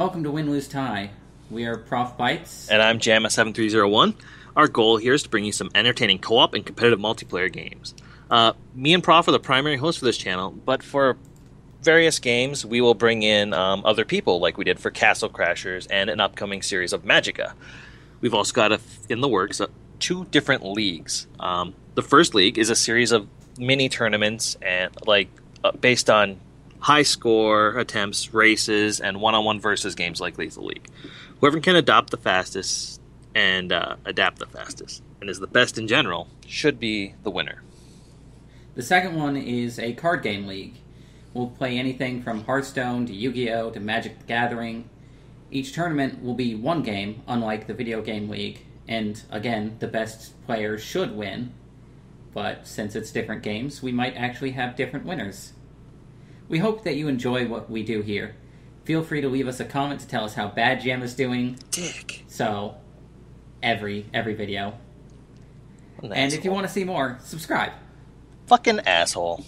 Welcome to Win Lose Tie. We are Prof Bites. And I'm Jamma7301. Our goal here is to bring you some entertaining co op and competitive multiplayer games. Uh, me and Prof are the primary hosts for this channel, but for various games, we will bring in um, other people, like we did for Castle Crashers and an upcoming series of Magicka. We've also got a, in the works uh, two different leagues. Um, the first league is a series of mini tournaments and like uh, based on high score attempts, races, and one-on-one versus games like Lethal League. Whoever can adopt the fastest and uh, adapt the fastest and is the best in general should be the winner. The second one is a card game league. We'll play anything from Hearthstone to Yu-Gi-Oh to Magic the Gathering. Each tournament will be one game, unlike the video game league, and again, the best players should win. But since it's different games, we might actually have different winners. We hope that you enjoy what we do here. Feel free to leave us a comment to tell us how bad Jam is doing. Dick. So, every every video. An And if you want to see more, subscribe. Fucking asshole.